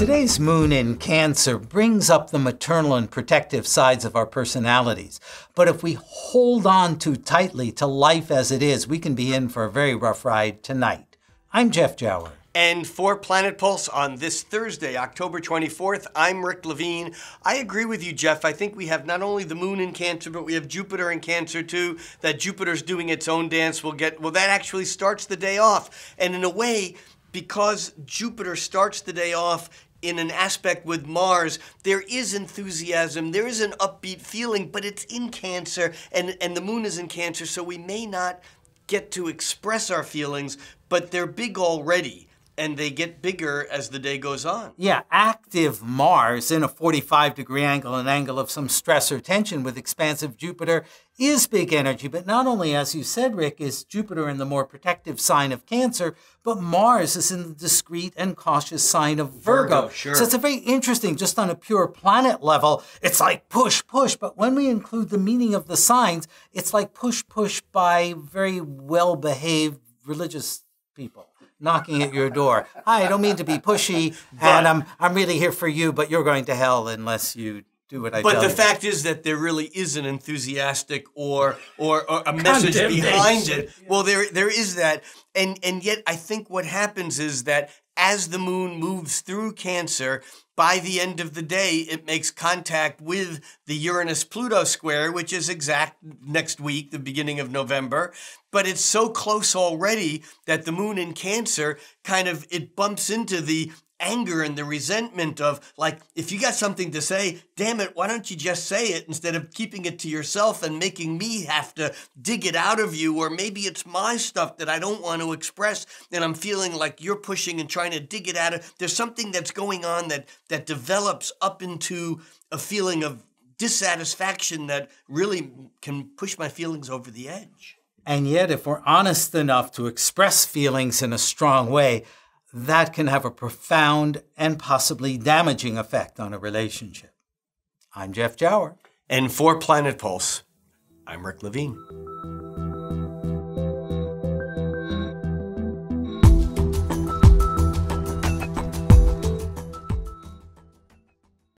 Today's moon in Cancer brings up the maternal and protective sides of our personalities. But if we hold on too tightly to life as it is, we can be in for a very rough ride tonight. I'm Jeff Jawer. And for Planet Pulse on this Thursday, October 24th, I'm Rick Levine. I agree with you, Jeff. I think we have not only the moon in Cancer, but we have Jupiter in Cancer too. That Jupiter's doing its own dance. We'll get, well, that actually starts the day off. And in a way, because Jupiter starts the day off in an aspect with Mars, there is enthusiasm, there is an upbeat feeling, but it's in Cancer, and, and the moon is in Cancer, so we may not get to express our feelings, but they're big already and they get bigger as the day goes on. Yeah, active Mars in a 45 degree angle, an angle of some stress or tension with expansive Jupiter, is big energy. But not only, as you said, Rick, is Jupiter in the more protective sign of Cancer, but Mars is in the discreet and cautious sign of Virgo. Virgo, sure. So it's a very interesting, just on a pure planet level, it's like push, push. But when we include the meaning of the signs, it's like push, push by very well behaved religious people knocking at your door. Hi, I don't mean to be pushy, and I'm I'm really here for you, but you're going to hell unless you do what I But tell the you. fact is that there really is an enthusiastic or or, or a message behind it. Well, there there is that, and and yet I think what happens is that as the moon moves through Cancer, by the end of the day, it makes contact with the Uranus Pluto square, which is exact next week, the beginning of November. But it's so close already that the moon in Cancer kind of it bumps into the anger and the resentment of like if you got something to say damn it why don't you just say it instead of keeping it to yourself and making me have to dig it out of you? Or maybe it's my stuff that i don't want to express and i'm feeling like you're pushing and trying to dig it out of. There's something that's going on that that develops up into a feeling of dissatisfaction that really can push my feelings over the edge. And yet, if we're honest enough to express feelings in a strong way, that can have a profound and possibly damaging effect on a relationship. I'm Jeff Jawer. and for planet pulse i'm rick levine